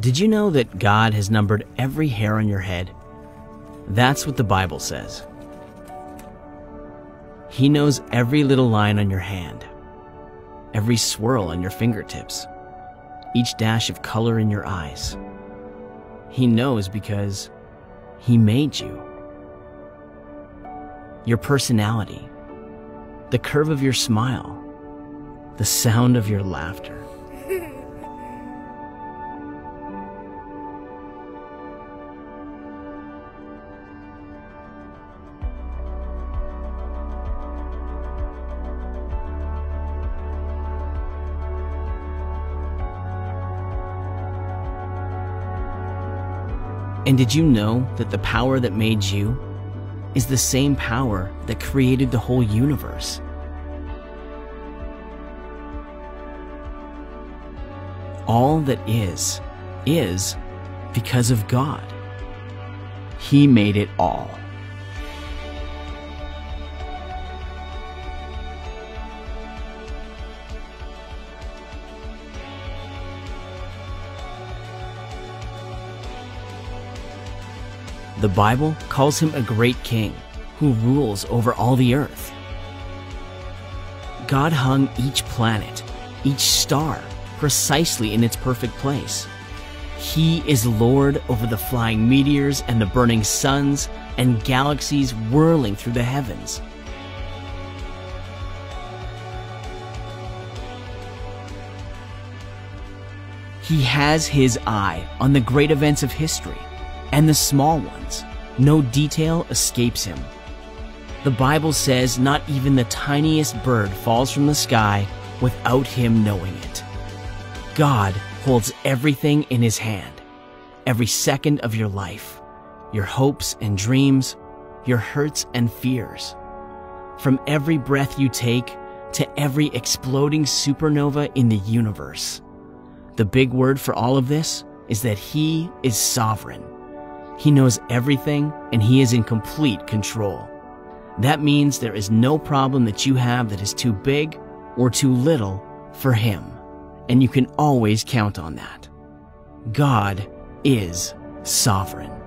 Did you know that God has numbered every hair on your head? That's what the Bible says. He knows every little line on your hand, every swirl on your fingertips, each dash of color in your eyes. He knows because He made you. Your personality, the curve of your smile, the sound of your laughter. And did you know that the power that made you is the same power that created the whole universe? All that is, is because of God. He made it all. The Bible calls him a great king who rules over all the earth. God hung each planet, each star, precisely in its perfect place. He is Lord over the flying meteors and the burning suns and galaxies whirling through the heavens. He has his eye on the great events of history and the small ones. No detail escapes him. The Bible says not even the tiniest bird falls from the sky without him knowing it. God holds everything in his hand, every second of your life, your hopes and dreams, your hurts and fears. From every breath you take to every exploding supernova in the universe. The big word for all of this is that he is sovereign. He knows everything and he is in complete control. That means there is no problem that you have that is too big or too little for him. And you can always count on that. God is sovereign.